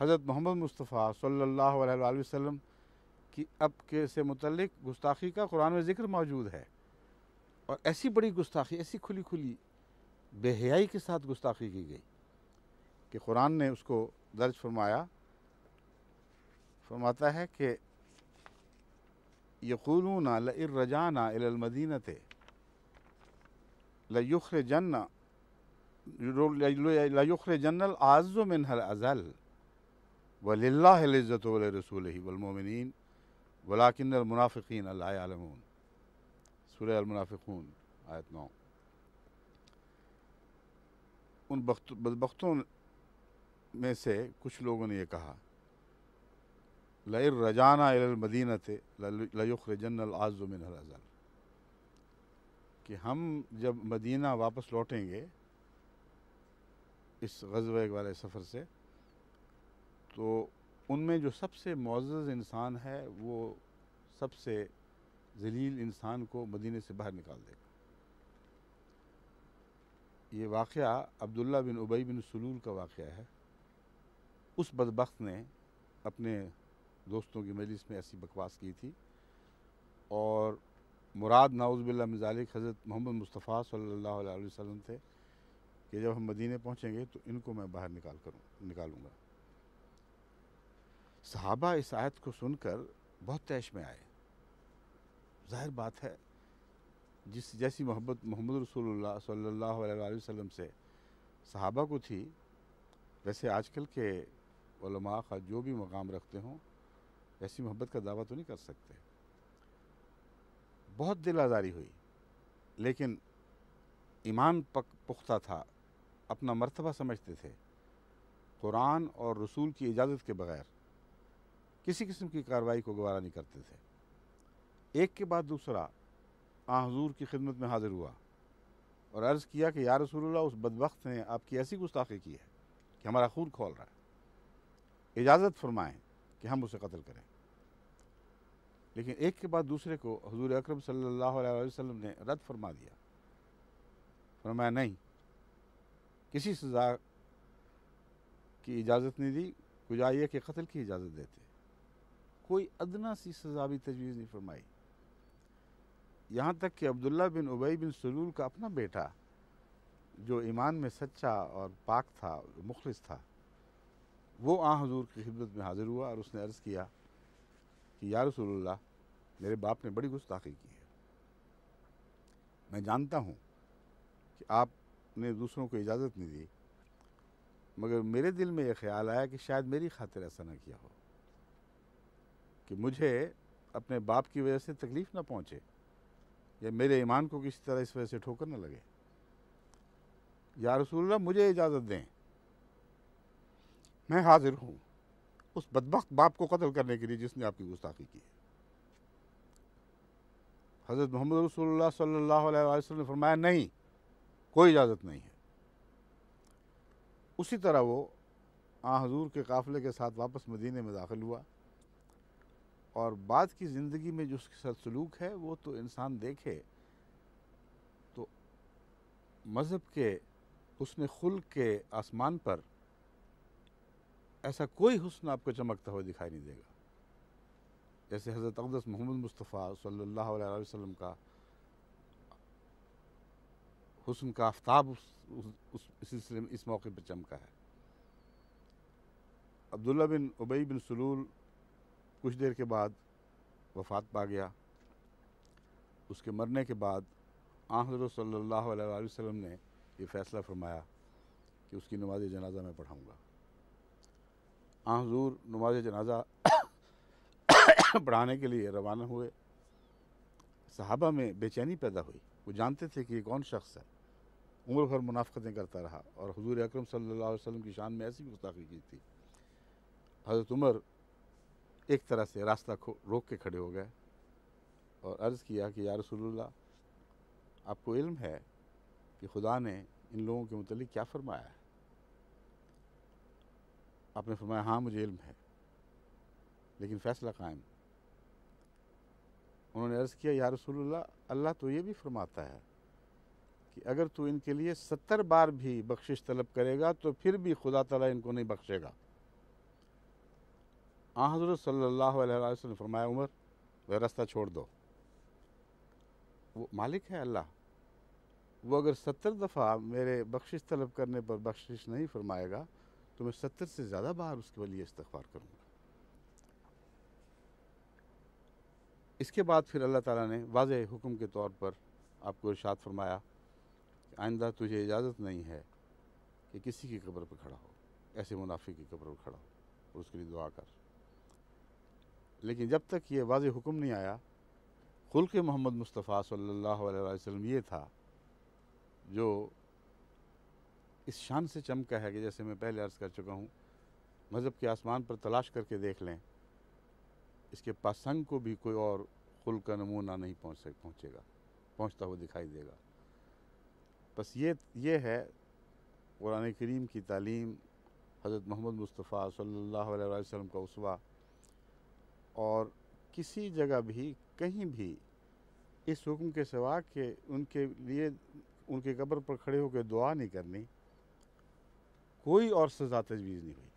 हज़रत मोहम्मद मुस्तफ़ा अलैहि वसल्लम की अब के से मुतलिक गुस्ताखी का कुरान में ज़िक्र मौजूद है। और ऐसी बड़ी गुस्ताखी, ऐसी खुली खुली बेहयाई के साथ गुस्ताखी की गई कि कुरान ने उसको दर्ज फरमाया। फरमाता है कि, यकूलून लजाना मदीनत लयुखर जन्ना लयुखर जन्नल आज़ो मिन हल अज़ल। वलिल्लाज़्ज़त रसूल वलमोमिन वलाकिन मुनाफ़िकीन अल्लामून सूर अलमुनाफ़िकून आयत नौ उन बदबख्तों में से कुछ लोगों ने यह कहा लर रजाना मदीनत लयुख जन्नल आज़मिन कि हम जब मदीना वापस लौटेंगे इस गजब वाले सफ़र से तो उनमें जो सबसे मुआज़ इंसान है, वो सबसे जलील इंसान को मदीने से बाहर निकाल देगा। ये वाक़ अब्दुल्ला बिन उबई बिन सलूल का वाक़ है। उस बदबख्त ने अपने दोस्तों की मजलिस में ऐसी बकवास की थी और मुराद नाउज़बिल्ला मिजालिक हज़रत मोहम्मद मुस्तफ़ा अलैहि वसल्लम थे कि जब हम मदीने पहुँचेंगे तो इनको मैं बाहर निकाल करूँ, निकालूँगा। सहाबा इस आयत को सुनकर बहुत तैश में आए। ज़ाहिर बात है, जिस जैसी मोहब्बत, मोहम्मद रसूलुल्लाह सल्लल्लाहु अलैहि वसल्लम से सहाबा को थी, वैसे आजकल के उलमा का जो भी मकाम रखते हों, ऐसी मोहब्बत का दावा तो नहीं कर सकते। बहुत दिल आज़ारी हुई, लेकिन ईमान पक, पुख्ता था, अपना मर्तबा समझते थे। कुरान और रसूल की इजाज़त के बगैर। किसी किस्म की कार्रवाई को गवारा नहीं करते थे। एक के बाद दूसरा, आ हजूर की खिदमत में हाजिर हुआ और अर्ज़ किया कि, या रसूलुल्लाह, उस बदबख्त ने आपकी ऐसी गुस्ताखी की है कि हमारा खून खोल रहा है। इजाज़त फरमाएँ कि हम उसे कत्ल करें। लेकिन एक के बाद दूसरे को हजूर अक्रम वसल्लम ने रद्द फरमा दिया। फरमाया, नहीं, किसी सज़ा की इजाज़त नहीं दी। गुजा ये कि कत्ल की इजाज़त देते कोई अदना सी सज़ा भी तजवीज़ नहीं फरमाई। यहाँ तक कि अब्दुल्ला बिन उबई बिन सलूल का अपना बेटा, जो ईमान में सच्चा और पाक था, मुखलिस था, वो आ हजूर की खिदमत में हाज़िर हुआ और उसने अर्ज़ किया कि, या रसूलुल्लाह, मेरे बाप ने बड़ी गुस्ताखी की है। मैं जानता हूँ कि आपने दूसरों को इजाज़त नहीं दी, मगर मेरे दिल में यह ख्याल आया कि शायद मेरी खातिर ऐसा ना किया हो। कि मुझे अपने बाप की वजह से तकलीफ़ ना पहुँचे, या मेरे ईमान को किसी तरह इस वजह से ठोकर ना लगे। या रसूल्ला मुझे इजाज़त दें। मैं हाजिर हूँ उस बदबख्त बाप को कत्ल करने के लिए जिसने आपकी गुस्ताखी की हज़रत मोहम्मद रसूलुल्लाह सल्लल्लाहु अलैहि वसल्लम ने फरमाया, नहीं, कोई इजाज़त नहीं है। उसी तरह वो, आ हजूर के काफ़िले के साथ वापस मदीने में दाखिल हुआ। और बाद की ज़िंदगी में जो उसके साथ सलूक है वो तो इंसान देखे। तो मज़हब के उसने खुल के आसमान पर ऐसा कोई हुस्न आपको चमकता हुआ दिखाई नहीं देगा। जैसे हज़रत अकदस मोहम्मद मुस्तफ़ा सल्लल्लाहु अलैहि वसल्लम का हुस्न का आफ्ताब उस, उस, उस सिलसिले में इस मौके पर चमका है। अब्दुल्ला बिन उबई बिन सलूल कुछ देर के बाद वफ़ात पा गया। उसके मरने के बाद आ हज़रत सल्लल्लाहु अलैहि वसल्लम ने ये फ़ैसला फरमाया कि उसकी नमाज़ जनाजा मैं पढ़ाऊँगा। आ हजूर, नमाज़ जनाजा पढ़ाने के लिए रवाना हुए। सहाबा में बेचैनी पैदा हुई। वो जानते थे कि ये कौन शख्स है। उम्र भर मुनाफ़तें करता रहा और हजूर अक्रम सल्ला वसल्लम की शान में ऐसी गुस्ताखी की थी। हज़रत उमर एक तरह से रास्ता रोक के खड़े हो गए और अर्ज़ किया कि, या रसूलुल्लाह, आपको इल्म है कि खुदा ने इन लोगों के मतलब क्या फरमाया है? आपने फरमाया हाँ मुझे इल्म है, लेकिन फ़ैसला कायम। उन्होंने अर्ज़ किया, या रसूलुल्लाह, अल्लाह तो ये भी फरमाता है कि अगर तू इनके लिए सत्तर बार भी बख्शिश तलब करेगा तो फिर भी खुदा तला इनको नहीं बख्शेगा। हाँ हज़रत वसल्लम फरमाया, उमर वह रास्ता छोड़ दो। वो मालिक है अल्लाह। वो अगर सत्तर दफ़ा मेरे बख्शिश तलब करने पर बख्शिश नहीं फरमाएगा तो मैं सत्तर से ज़्यादा बार उसके लिए इस्तफ़ार करूँगा। इसके बाद फिर अल्लाह ताला ने वाज हुक्म के तौर पर आपको इरशाद फरमाया कि, आइंदा तुझे इजाज़त नहीं है कि किसी की कब्र पर खड़ा हो। ऐसे मुनाफी की कब्र पर खड़ा हो और उसके लिए दुआ कर। लेकिन जब तक ये वाज हुक्म नहीं आया खुल के मोहम्मद मुस्तफ़ा सल्लल्लाहु अलैहि वसल्लम ये था, जो इस शान से चमका है कि जैसे मैं पहले अर्ज़ कर चुका हूँ, मज़हब के आसमान पर तलाश करके देख लें, इसके पासंग को भी कोई और खुल का नमूना नहीं पहुँच सक, पहुँचेगा, पहुँचता हुआ दिखाई देगा। बस ये ये है कुरान करीम की तालीम, हज़रत मोहम्मद मुस्तफ़ा अलैहि वसल्लम का उसवा और किसी जगह भी, कहीं भी इस हुक्म के सिवा के उनके लिए, उनके कब्र पर खड़े होकर दुआ नहीं करनी, कोई और सज़ा तजवीज़ नहीं हुई।